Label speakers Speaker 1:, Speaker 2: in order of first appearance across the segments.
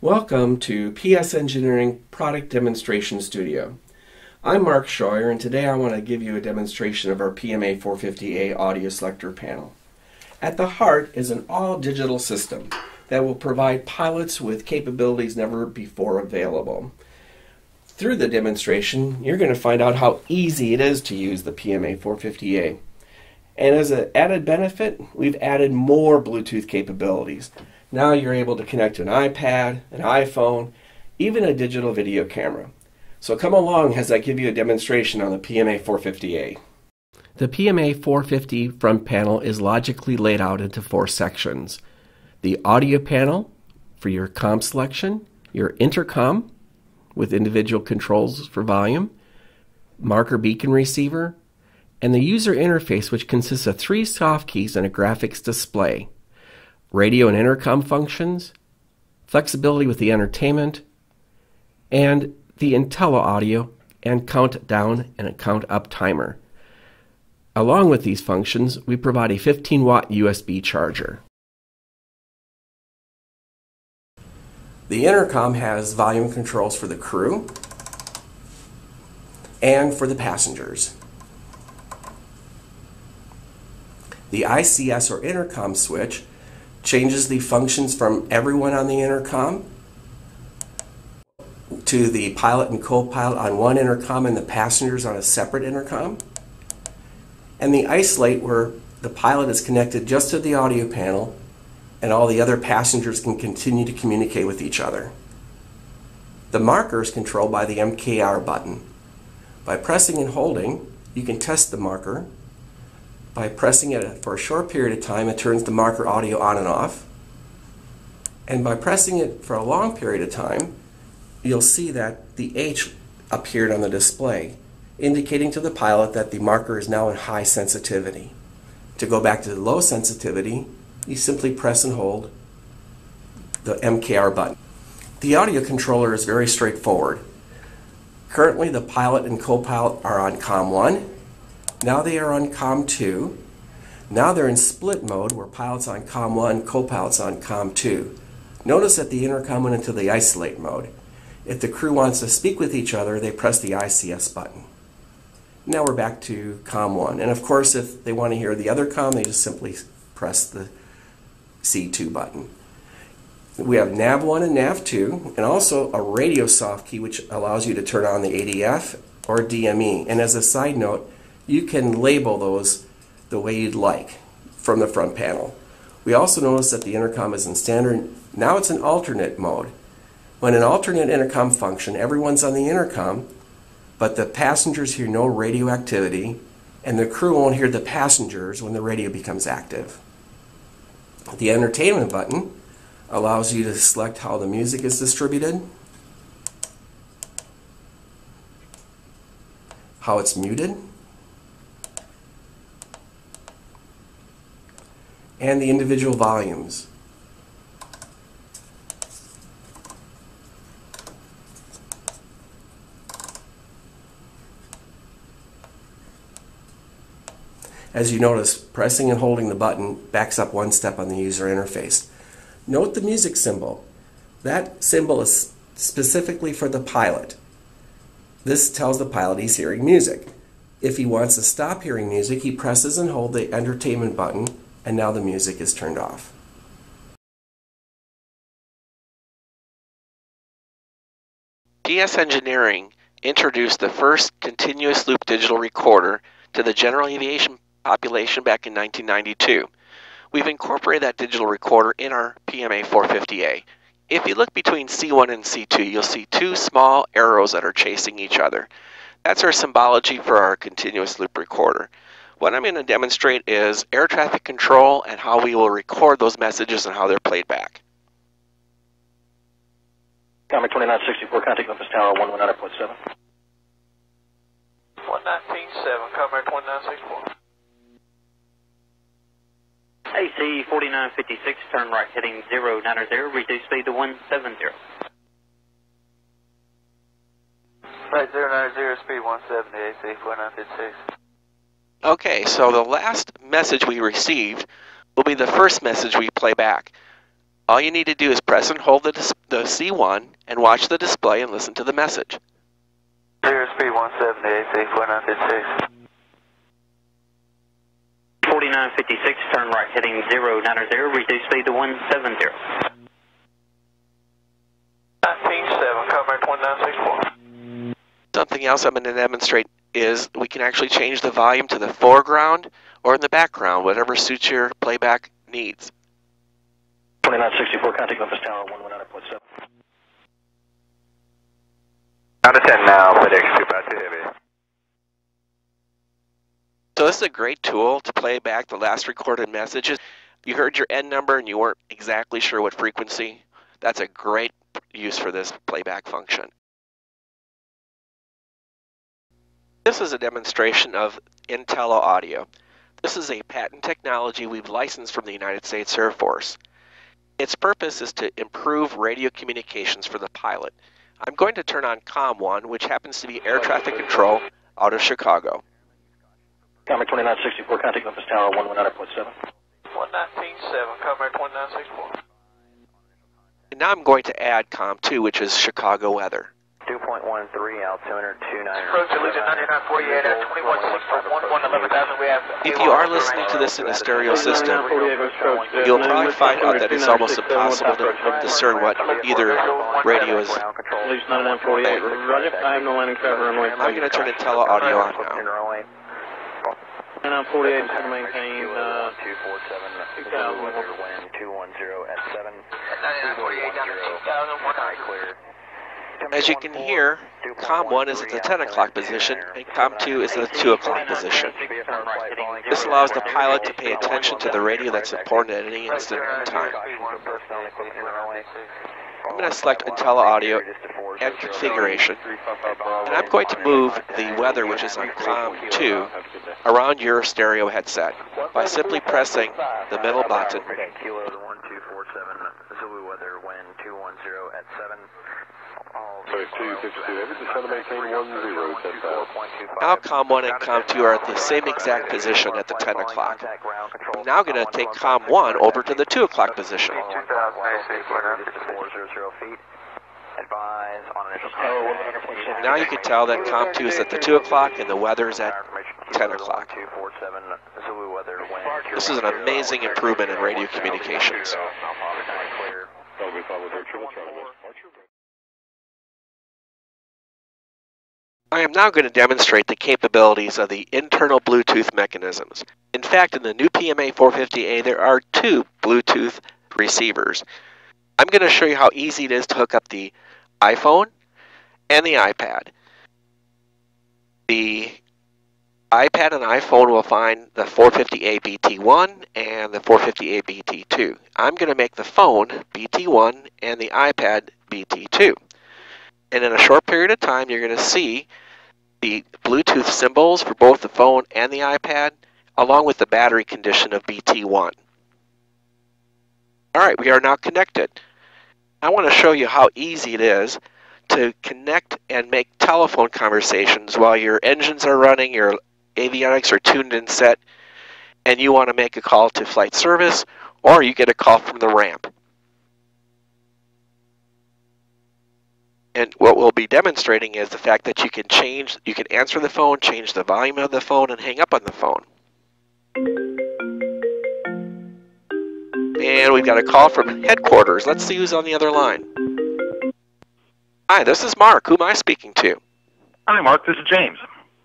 Speaker 1: Welcome to PS Engineering Product Demonstration Studio. I'm Mark Scheuer and today I want to give you a demonstration of our PMA 450A audio selector panel. At the heart is an all-digital system that will provide pilots with capabilities never before available. Through the demonstration, you're going to find out how easy it is to use the PMA 450A. And as an added benefit, we've added more Bluetooth capabilities. Now you're able to connect to an iPad, an iPhone, even a digital video camera. So come along as I give you a demonstration on the PMA 450A. The PMA 450 front panel is logically laid out into four sections. The audio panel for your COM selection, your intercom with individual controls for volume, marker beacon receiver, and the user interface, which consists of three soft keys and a graphics display, radio and intercom functions, flexibility with the entertainment, and the IntelliAudio and countdown and count up timer. Along with these functions, we provide a 15 watt USB charger. The intercom has volume controls for the crew and for the passengers. The ICS or intercom switch changes the functions from everyone on the intercom to the pilot and co-pilot on one intercom and the passengers on a separate intercom. And the isolate where the pilot is connected just to the audio panel and all the other passengers can continue to communicate with each other. The marker is controlled by the MKR button. By pressing and holding, you can test the marker by pressing it for a short period of time, it turns the marker audio on and off. And by pressing it for a long period of time, you'll see that the H appeared on the display, indicating to the pilot that the marker is now in high sensitivity. To go back to the low sensitivity, you simply press and hold the MKR button. The audio controller is very straightforward. Currently, the pilot and co-pilot are on COM1, now they are on COM2. Now they're in split mode where pilot's on COM1, co-pilot's on COM2. Notice that the intercom went into the isolate mode. If the crew wants to speak with each other, they press the ICS button. Now we're back to COM1. And of course, if they want to hear the other COM, they just simply press the C2 button. We have NAV1 and NAV2, and also a radio soft key which allows you to turn on the ADF or DME. And as a side note, you can label those the way you'd like from the front panel. We also notice that the intercom is in standard. Now it's in alternate mode. When an alternate intercom function, everyone's on the intercom, but the passengers hear no radio activity, and the crew won't hear the passengers when the radio becomes active. The entertainment button allows you to select how the music is distributed, how it's muted, and the individual volumes. As you notice, pressing and holding the button backs up one step on the user interface. Note the music symbol. That symbol is specifically for the pilot. This tells the pilot he's hearing music. If he wants to stop hearing music, he presses and holds the entertainment button and now the music is turned off.
Speaker 2: PS Engineering introduced the first continuous loop digital recorder to the general aviation population back in 1992. We've incorporated that digital recorder in our PMA 450A. If you look between C1 and C2, you'll see two small arrows that are chasing each other. That's our symbology for our continuous loop recorder. What I'm going to demonstrate is air traffic control and how we will record those messages and how they're played back.
Speaker 3: Comet 2964, contact Memphis Tower 119.7.
Speaker 4: 119.7, Comet 2964.
Speaker 5: AC 4956, turn right heading 090, reduce speed to 170.
Speaker 4: Right 090, speed 170, AC 4956.
Speaker 2: Okay, so the last message we received will be the first message we play back.
Speaker 1: All you need to do is press and hold the, the C1 and watch the display and listen to the message.
Speaker 6: Zero speed 170, AC 4956.
Speaker 5: 4956, turn right heading 090, reduce speed to 170.
Speaker 6: 197, cover 2964.
Speaker 1: Something else I'm going to demonstrate is we can actually change the volume to the foreground or in the background, whatever suits your playback needs.
Speaker 3: 2964, contact Memphis Tower 119.7.
Speaker 6: Down to 10 now, FedEx 252 heavy.
Speaker 1: So this is a great tool to play back the last recorded messages. You heard your end number and you weren't exactly sure what frequency. That's a great use for this playback function. This is a demonstration of IntelliAudio. This is a patent technology we've licensed from the United States Air Force. Its purpose is to improve radio communications for the pilot. I'm going to turn on COM 1, which happens to be air traffic control out of Chicago.
Speaker 3: Comer 2964, contact Memphis Tower 119.7.
Speaker 6: 197, cover 2964.
Speaker 1: And now I'm going to add COM 2, which is Chicago weather.
Speaker 7: 2.13, altimeter 29.
Speaker 6: Approach Allegiant 9948 at 216 We have.
Speaker 1: If you are listening to this in a stereo system, you'll probably find out that it's almost impossible to discern what either radio is.
Speaker 5: Least 9948, roger, I have no landing traffic runway.
Speaker 1: I'm going to turn IntelliAudio on now.
Speaker 5: 9948 is going to maintain, uh,
Speaker 7: 247,
Speaker 5: 2000.
Speaker 7: 210 at 7.
Speaker 6: 9948 down to 2,000.
Speaker 7: High clear.
Speaker 1: As you can hear, COM 1 is at the 10 o'clock position and COM 2 is at the 2 o'clock position. This allows the pilot to pay attention to the radio that's important at any instant in time. I'm going to select IntelliAudio and Configuration, and I'm going to move the weather, which is on COM 2, around your stereo headset by simply pressing the middle button.
Speaker 7: Kilo 1247, Zulu weather, wind 210 at 7.
Speaker 1: Now COM 1 and COM 2 are at the same exact position at the 10 o'clock. I'm now going to take COM 1 over to the 2 o'clock position.
Speaker 7: 2000 AC 400 feet. Advise on initial
Speaker 1: Now you can tell that COM 2 is at the 2 o'clock and the weather is at 10 o'clock.
Speaker 7: 247, Zulu weather, wind
Speaker 1: This is an amazing improvement in radio communications. I am now going to demonstrate the capabilities of the internal Bluetooth mechanisms. In fact, in the new PMA 450A, there are two Bluetooth receivers. I'm going to show you how easy it is to hook up the iPhone and the iPad. The iPad and iPhone will find the 450A BT1 and the 450A BT2. I'm going to make the phone BT1 and the iPad BT2. And in a short period of time, you're going to see the Bluetooth symbols for both the phone and the iPad, along with the battery condition of BT1. All right, we are now connected. I want to show you how easy it is to connect and make telephone conversations while your engines are running, your avionics are tuned and set, and you want to make a call to flight service, or you get a call from the ramp. And what we'll be demonstrating is the fact that you can change, you can answer the phone, change the volume of the phone, and hang up on the phone. And we've got a call from headquarters. Let's see who's on the other line. Hi, this is Mark. Who am I speaking to?
Speaker 8: Hi, Mark. This is James.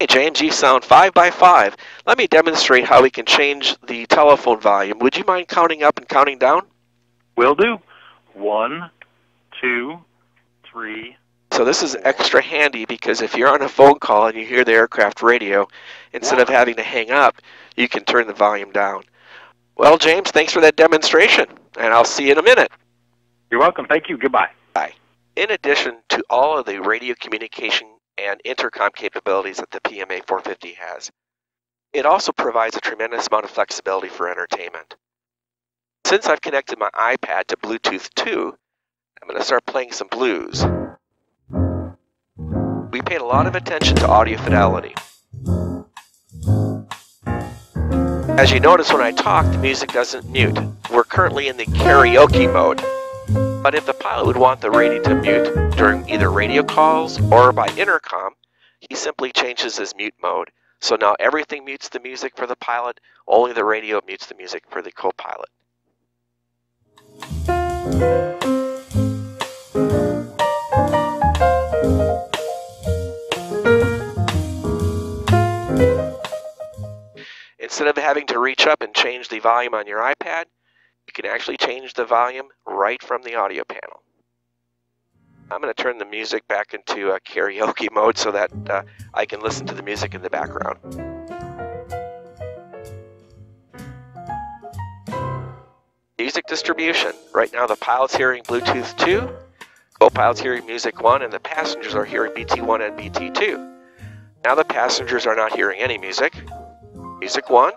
Speaker 1: Hey, James, you sound 5 by 5 Let me demonstrate how we can change the telephone volume. Would you mind counting up and counting down?
Speaker 8: Will do. One, two, three.
Speaker 1: So this is extra handy because if you're on a phone call and you hear the aircraft radio, instead of having to hang up, you can turn the volume down. Well, James, thanks for that demonstration, and I'll see you in a minute.
Speaker 8: You're welcome. Thank you. Goodbye.
Speaker 1: Bye. In addition to all of the radio communication and intercom capabilities that the PMA 450 has, it also provides a tremendous amount of flexibility for entertainment. Since I've connected my iPad to Bluetooth 2, I'm going to start playing some blues. We paid a lot of attention to audio fidelity. As you notice when I talk, the music doesn't mute. We're currently in the karaoke mode. But if the pilot would want the radio to mute during either radio calls or by intercom, he simply changes his mute mode. So now everything mutes the music for the pilot, only the radio mutes the music for the co-pilot. Instead of having to reach up and change the volume on your iPad, you can actually change the volume right from the audio panel. I'm going to turn the music back into a karaoke mode so that uh, I can listen to the music in the background. Music distribution. Right now the pilot's hearing Bluetooth 2, co-pilot's hearing Music 1, and the passengers are hearing BT1 and BT2. Now the passengers are not hearing any music. Music 1,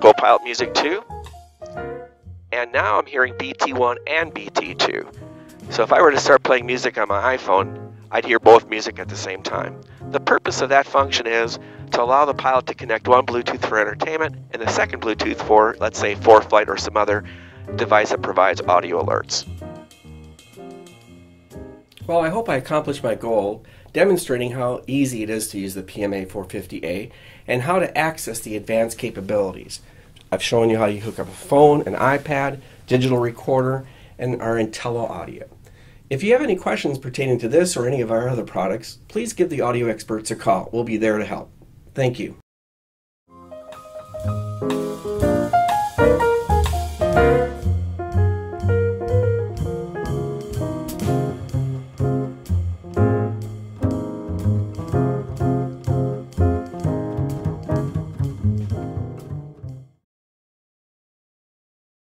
Speaker 1: co-pilot Music 2, and now I'm hearing BT1 and BT2. So if I were to start playing music on my iPhone, I'd hear both music at the same time. The purpose of that function is to allow the pilot to connect one Bluetooth for entertainment and the second Bluetooth for, let's say, ForeFlight or some other device that provides audio alerts.
Speaker 9: Well, I hope I accomplished my goal, demonstrating how easy it is to use the PMA 450A and how to access the advanced capabilities. I've shown you how you hook up a phone, an iPad, digital recorder, and our IntelliAudio. If you have any questions pertaining to this or any of our other products, please give the audio experts a call. We'll be there to help. Thank you.